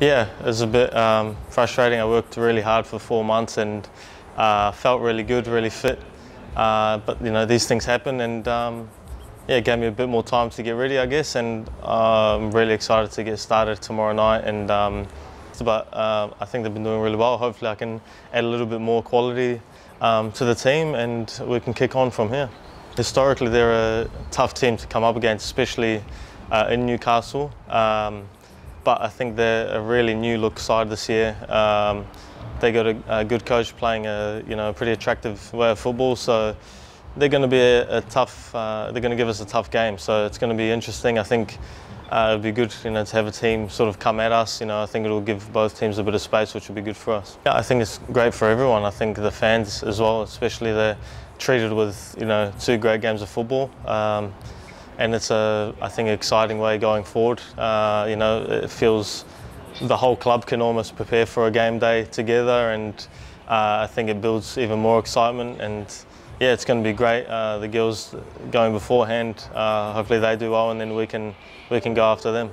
Yeah, it was a bit um, frustrating. I worked really hard for four months and uh, felt really good, really fit. Uh, but you know these things happen, and um, yeah, it gave me a bit more time to get ready, I guess. And uh, I'm really excited to get started tomorrow night. And um, but uh, I think they've been doing really well. Hopefully, I can add a little bit more quality um, to the team, and we can kick on from here. Historically, they're a tough team to come up against, especially uh, in Newcastle. But I think they're a really new look side this year. Um, they got a, a, good coach playing a you know a pretty attractive way of football, so they're going to be a, a tough. Uh, they're going to give us a tough game, so it's going to be interesting. I think uh, it'd be good, you know, to have a team sort of come at us. You know, I think it'll give both teams a bit of space, which will be good for us. Yeah, I think it's great for everyone. I think the fans as well, especially they're treated with you know two great games of football. Um, and it's a, I think, exciting way going forward. Uh, you know, it feels the whole club can almost prepare for a game day together, and uh, I think it builds even more excitement. And yeah, it's going to be great. Uh, the girls going beforehand, uh, hopefully they do well, and then we can we can go after them.